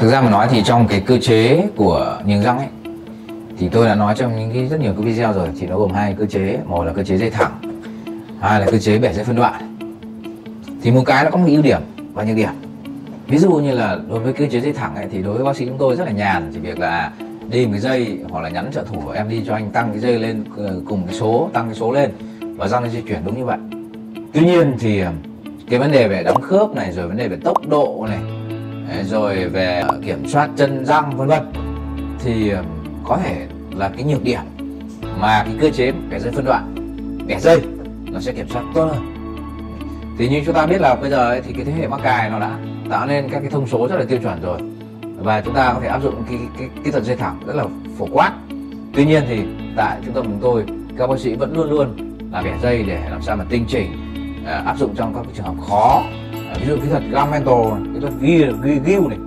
thực ra mà nói thì trong cái cơ chế của niềng răng ấy thì tôi đã nói trong những cái rất nhiều cái video rồi thì nó gồm hai cơ chế. Một là cơ chế dây thẳng hai là cơ chế bẻ dây phân đoạn. Thì một cái nó có một ưu điểm và nhược điểm. Ví dụ như là đối với cơ chế dây thẳng ấy, thì đối với bác sĩ chúng tôi rất là nhàn chỉ việc là đi một cái dây hoặc là nhắn trợ thủ em đi cho anh tăng cái dây lên ờ, cùng cái số tăng cái số lên và răng nó di chuyển đúng như vậy. Tuy nhiên thì ờ, cái vấn đề về đóng khớp này rồi vấn đề về tốc độ này rồi về kiểm soát chân răng vân vân. Thì có thể là cái nhược điểm mà cái cơ chế bẻ dây phân đoạn bẻ dây nó sẽ kiểm soát tốt hơn. Thì như chúng ta biết là bây giờ ấy, thì cái thế hệ mắc cài nó đã tạo nên các cái thông số rất là tiêu chuẩn rồi. Và chúng ta có thể áp dụng cái cái kỹ thuật dây thẳng rất là phổ quát. Tuy nhiên thì tại trung tâm chúng tôi các bác sĩ vẫn luôn luôn là bẻ dây để làm sao mà tinh chỉnh à, áp dụng trong các cái trường hợp khó à, ví dụ kỹ thuật mental kỹ thuật ghi ghi ghiu này.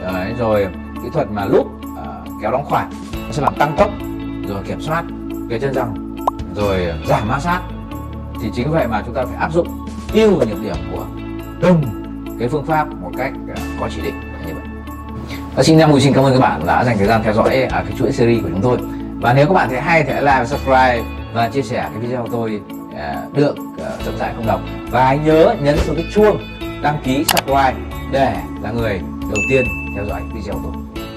Đấy, rồi kỹ thuật mà lúc à, ờ, kéo đóng khoản nó sẽ làm tăng tốc rồi kiểm soát cái chân răng rồi ờ, giảm ma sát. Thì chính vậy mà chúng ta phải áp dụng ưu vào nhược điểm của từng cái phương pháp một cách có chỉ định. Như vậy. Và xin em xin cảm ơn các bạn đã dành thời gian theo dõi à, cái chuỗi series của chúng tôi. Và nếu các bạn thấy hay thì hãy like và subscribe và chia sẻ cái video của tôi à, được rộng rãi không đồng. Và hãy nhớ nhấn vào cái chuông đăng ký subscribe để là người đầu tiên theo dõi video của tôi